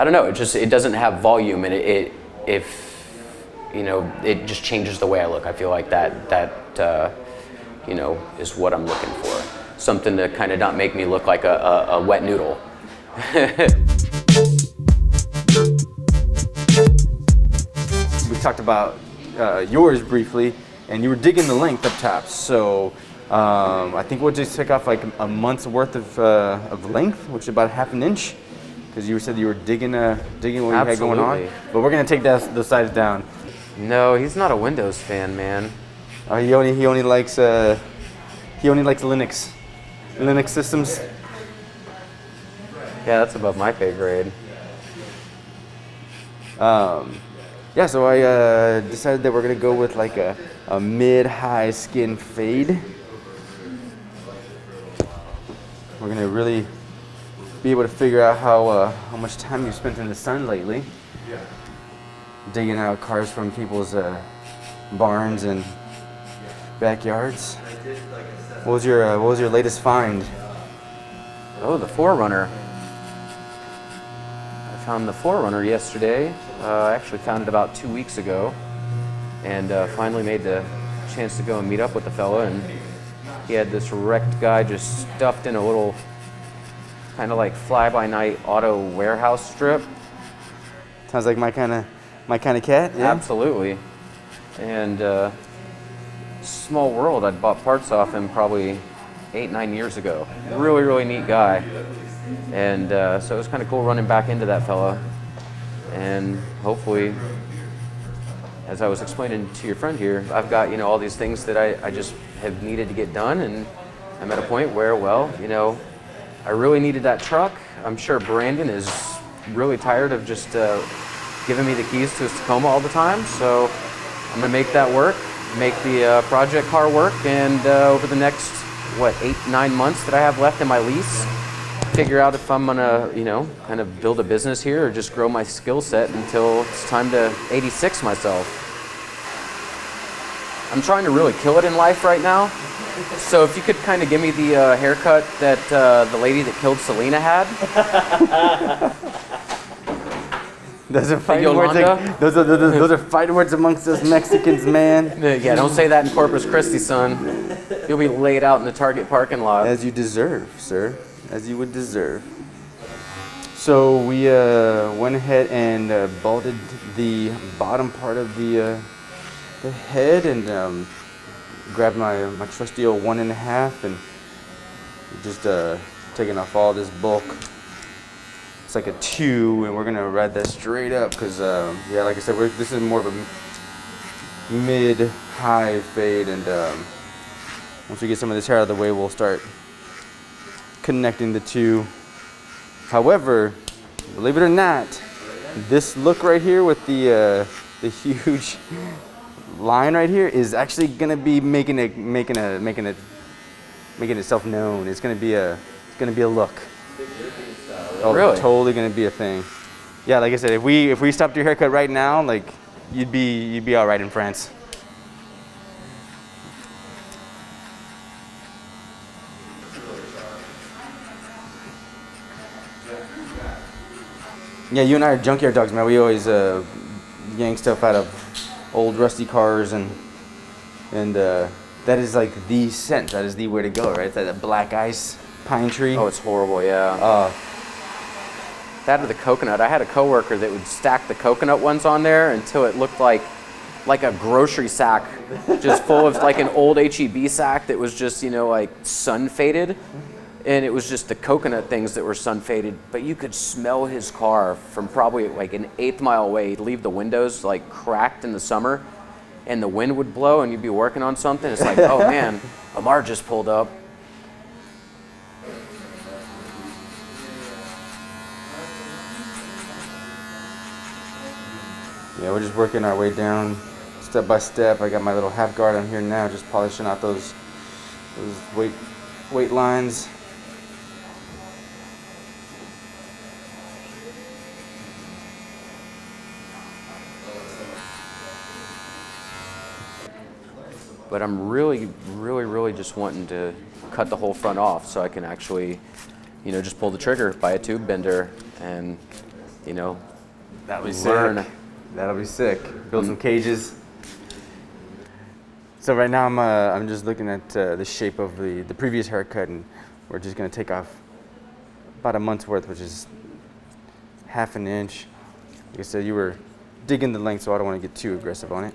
I don't know. It just it doesn't have volume, and it, it if you know it just changes the way I look. I feel like that that uh, you know is what I'm looking for. Something to kind of not make me look like a, a, a wet noodle. we talked about uh, yours briefly, and you were digging the length up top. So um, I think we'll just take off like a month's worth of, uh, of length, which is about half an inch, because you said you were digging uh, digging what you had going on. Absolutely. But we're gonna take that, the sides down. No, he's not a Windows fan, man. Uh, he only he only likes uh, he only likes Linux, Linux systems. Yeah, that's above my pay grade. Um, yeah, so I uh, decided that we're gonna go with like a, a mid-high skin fade. We're gonna really be able to figure out how uh, how much time you've spent in the sun lately. Yeah. Digging out cars from people's uh, barns and backyards. What was your uh, What was your latest find? Oh, the Forerunner. I found the Forerunner yesterday. Uh, I actually found it about two weeks ago, and uh, finally made the chance to go and meet up with the fella. And he had this wrecked guy just stuffed in a little kind of like fly-by-night auto warehouse strip. Sounds like my kind of my kind of cat. Yeah. Absolutely. And uh, small world, I'd bought parts off him probably eight, nine years ago. Really, really neat guy. And uh, so it was kind of cool running back into that fella. And hopefully, as I was explaining to your friend here, I've got, you know, all these things that I, I just have needed to get done. And I'm at a point where, well, you know, I really needed that truck. I'm sure Brandon is really tired of just uh, giving me the keys to his Tacoma all the time. So I'm gonna make that work, make the uh, project car work, and uh, over the next what eight nine months that I have left in my lease, figure out if I'm gonna you know kind of build a business here or just grow my skill set until it's time to 86 myself. I'm trying to really kill it in life right now. So if you could kind of give me the uh, haircut that uh, the lady that killed Selena had, Those are fighting words. Like, those, are, those, are, those are fighting words amongst us Mexicans, man. Yeah, don't say that in Corpus Christi, son. You'll be laid out in the Target parking lot. As you deserve, sir. As you would deserve. So we uh, went ahead and uh, bolted the bottom part of the uh, the head and um, grabbed my my trusty old one and a half and just uh, taking off all this bulk. It's like a two, and we're gonna ride that straight up because um, yeah, like I said, this is more of a mid-high fade, and um, once we get some of this hair out of the way, we'll start connecting the two. However, believe it or not, this look right here with the uh, the huge line right here is actually gonna be making it making a making it making itself known. It's gonna be a it's gonna be a look. Oh, Really? totally gonna be a thing. Yeah, like I said, if we if we stopped your haircut right now, like you'd be you'd be all right in France. Yeah, you and I are junkyard dogs, man. We always uh, yank stuff out of old rusty cars, and and uh, that is like the scent. That is the way to go, right? That black ice pine tree. Oh, it's horrible, yeah. uh, that or the coconut. I had a coworker that would stack the coconut ones on there until it looked like like a grocery sack, just full of like an old HEB sack that was just you know like sun faded, and it was just the coconut things that were sun faded. But you could smell his car from probably like an eighth mile away. He'd leave the windows like cracked in the summer, and the wind would blow, and you'd be working on something. It's like, oh man, Amar just pulled up. Yeah, we're just working our way down step by step. I got my little half guard on here now, just polishing out those those weight weight lines. But I'm really, really, really just wanting to cut the whole front off so I can actually, you know, just pull the trigger buy a tube bender and you know, That'll be Learn. sick. That'll be sick. Build some cages. So right now I'm uh, I'm just looking at uh, the shape of the the previous haircut, and we're just gonna take off about a month's worth, which is half an inch. Like I said, you were digging the length, so I don't want to get too aggressive on it.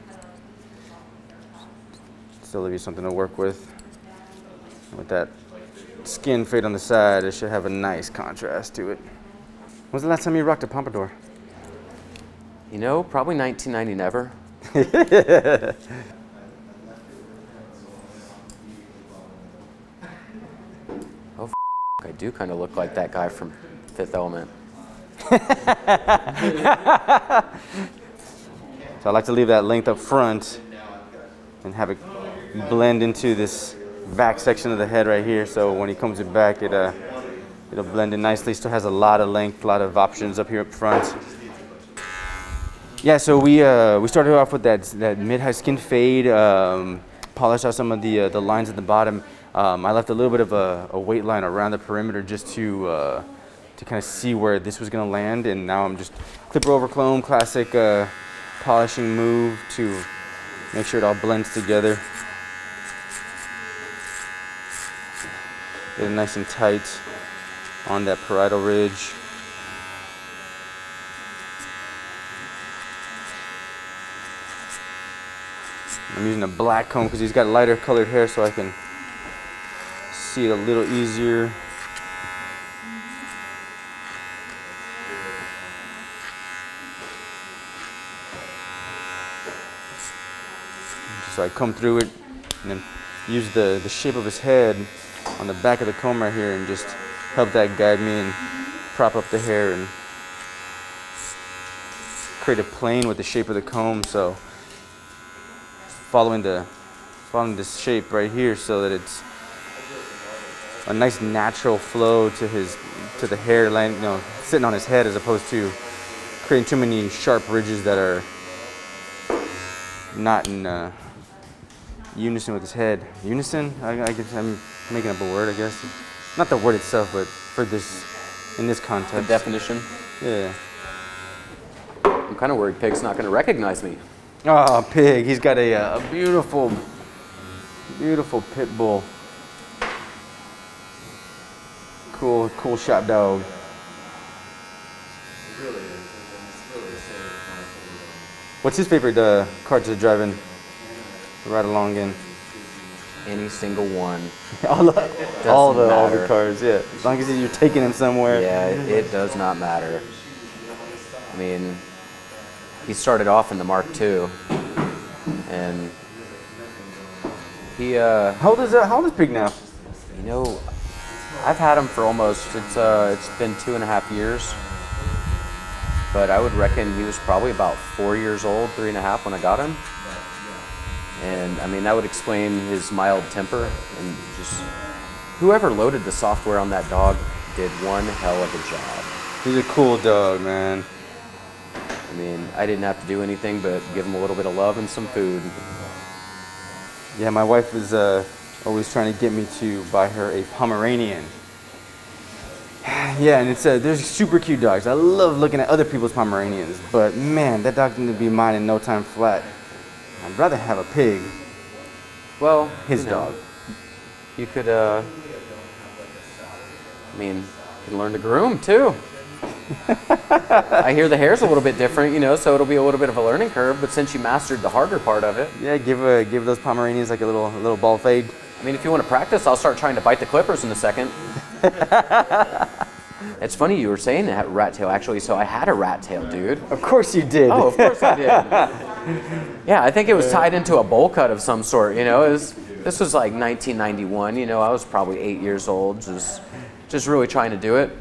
Still leave you something to work with. With that skin fade on the side, it should have a nice contrast to it. When's the last time you rocked a pompadour? you know, probably 1990 never. oh, f- I do kind of look like that guy from Fifth Element. So I like to leave that length up front and have it blend into this back section of the head right here. So when he comes it back, it uh, it'll blend in nicely. Still has a lot of length, a lot of options up here up front. Yeah, so we uh, we started off with that that mid-high skin fade, um, polished out some of the uh, the lines at the bottom. Um, I left a little bit of a, a weight line around the perimeter just to uh, to kind of see where this was gonna land, and now I'm just clipper over comb, classic uh, polishing move to make sure it all blends together. Get it nice and tight on that parietal ridge. I'm using a black comb because he's got lighter colored hair so I can see it a little easier. So I come through it and then use the, the shape of his head on the back of the comb right here and just help that guide me and prop up the hair and create a plane with the shape of the comb. So following the following this shape right here so that it's a nice natural flow to his to the hair line you know sitting on his head as opposed to creating too many sharp ridges that are not in uh, unison with his head. Unison? I, I guess i'm making up a word i guess not the word itself but for this in this context. The definition. yeah I'm kind of worried Pig's not going to recognize me. Oh, pig. He's got a, uh, a beautiful, beautiful pit bull. Cool, cool shot dog. What's his favorite uh, car to drive in? Ride along in? Any single one. all the, all the, all the cars, yeah. As long as you're taking him somewhere. Yeah, it, it does not matter. I mean, he started off in the Mark II, and he, uh, How old is that? How old is Pig now? you know, I've had him for almost it's uh it's been two and a half years, but I would reckon he was probably about four years old, three and a half when I got him, and I mean that would explain his mild temper and just whoever loaded the software on that dog did one hell of a job. He's a cool dog, man. I mean, I didn't have to do anything but give him a little bit of love and some food. Yeah, my wife is uh, always trying to get me to buy her a Pomeranian. Yeah, and it's uh, there's super cute dogs. I love looking at other people's Pomeranians, but man, that dog need to be mine in no time flat. I'd rather have a pig, Well, his you know, dog. You could, uh, I mean, you can learn to groom too. I hear the hair's a little bit different, you know, so it'll be a little bit of a learning curve. But since you mastered the harder part of it, Yeah, give uh, give those Pomeranians like a little a little ball fade. I mean, if you want to practice, I'll start trying to bite the clippers in a second. it's funny you were saying that rat tail actually. So I had a rat tail, dude. Of course you did. Oh, of course I did. yeah, I think it was tied into a bowl cut of some sort. You know, it was, this was like 1991. You know, I was probably eight years old, just just really trying to do it,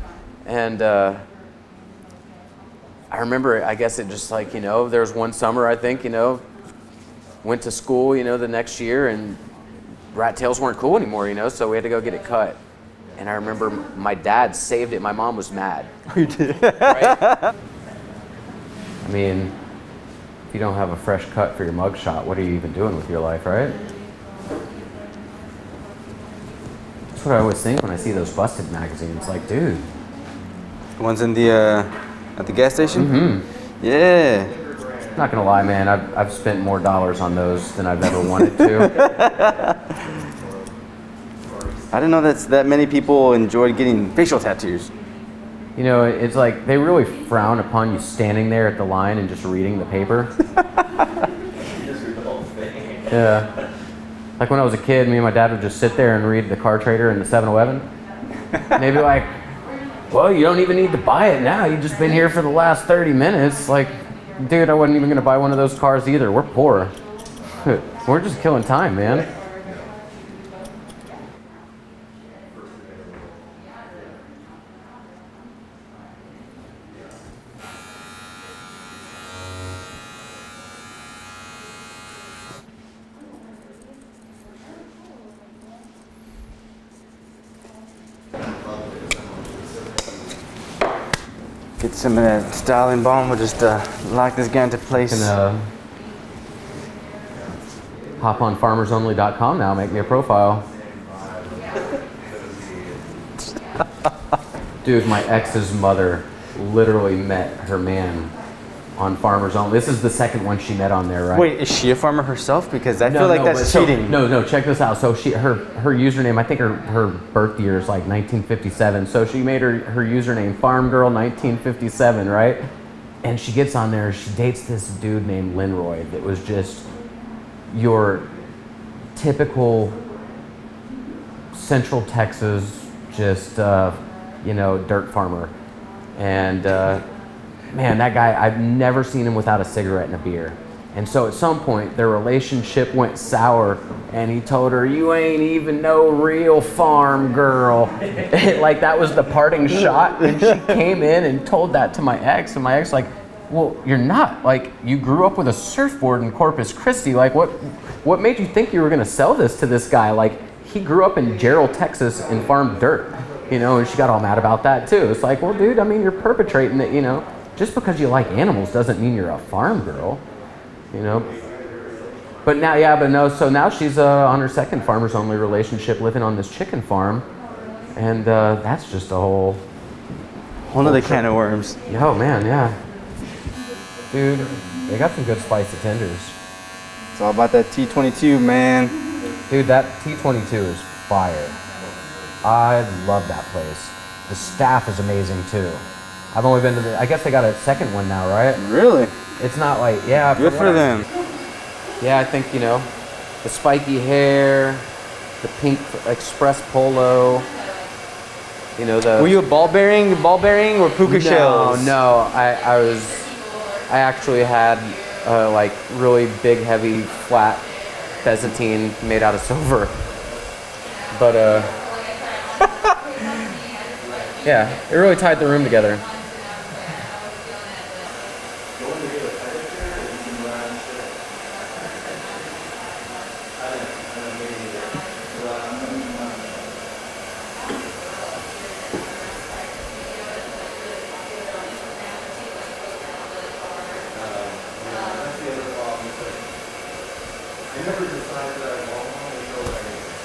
and uh, I remember. I guess it just like you know, there was one summer I think you know, went to school. You know, the next year and rat tails weren't cool anymore. You know, so we had to go get it cut. And I remember my dad saved it. My mom was mad. you did. Right? I mean, you don't have a fresh cut for your mugshot, what are you even doing with your life, right? That's what I always think when I see those busted magazines. Like, dude, The One's in the uh, At the gas station? Mm-hmm. Yeah. Not gonna lie, man. I've, I've spent more dollars on those than I've ever wanted to. I didn't know that that many people enjoyed getting facial tattoos. You know, it's like they really frown upon you standing there at the line and just reading the paper. yeah. Like when I was a kid, me and my dad would just sit there and read the car trader and the 7-Eleven. And they'd be like, well, you don't even need to buy it now. You've just been here for the last 30 minutes. Like, dude, I wasn't even going to buy one of those cars either. We're poor. We're just killing time, man. Get some of that styling balm. We'll just uh, lock this guy into place. can uh, hop on farmersonly.com now, make me a profile. Dude, my ex's mother literally met her man on Farmers Only. This is the second one she met on there, right? Wait, is she a farmer herself? Because I feel like but that's so- cheating. no, no, check this out. So she her her username, I think her her birth year is like 1957. So she made her her username Farm Girl 1957, right? And she gets on there. She dates this dude named Linroy. That was just your typical Central Texas, just uh, you know, dirt farmer. And uh, man, that guy, I've never seen him without a cigarette and a beer. And so at some point, their relationship went sour, and he told her, You ain't even no real farm girl. like that was the parting shot. And she came in and told that to my ex, and my ex, like, well, you're not. Like, you grew up with a surfboard in Corpus Christi. Like, what, what made you think you were gonna sell this to this guy? Like, he grew up in Jarrell, Texas, and farmed dirt. You know, and she got all mad about that too. It's like, well, dude, I mean, you're perpetrating it. You know, just because you like animals doesn't mean you're a farm girl. You know. But now, yeah, but no. So now she's uh, on her second farmers only relationship, living on this chicken farm, and uh, that's just a whole. Whole other can of worms. Oh man, yeah. Dude, they got some good spicy tenders. It's all about that T22, man. Dude, that T22 is fire. I love that place. The staff is amazing too. I've only been to the, I guess they got a second one now, right? Really? It's not like, yeah. Good for them. Yeah, I think, you know, the spiky hair, the pink express polo, you know, the. Were you a ball bearing, ball bearing, or puka no, shells? No, I, I was, I actually had uh, like really big, heavy, flat Byzantine made out of silver. But uh, yeah, it really tied the room together.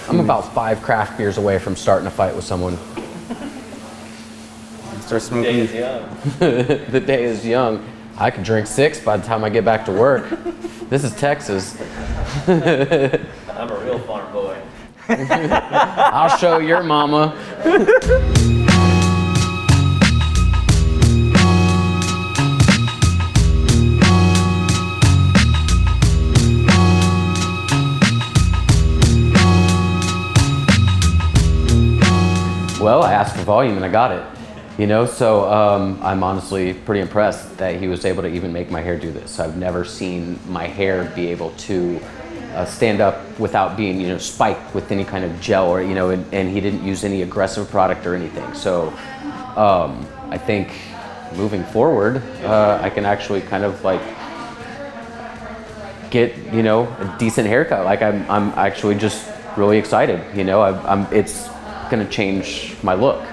I'm about five craft beers away from starting a fight with someone. Start smoking. the day is young. I could drink six by the time I get back to work. This is Texas. I'm a real farm boy. I'll show your mama. Well, I asked for volume and I got it. You know, so um, I'm honestly pretty impressed that he was able to even make my hair do this. I've never seen my hair be able to uh, stand up without being, you know, spiked with any kind of gel or, you know, and, and he didn't use any aggressive product or anything. So um, I think moving forward, uh, I can actually kind of like get you know a decent haircut. Like I'm, I'm actually just really excited. You know, I, I'm, it's gonna change my look.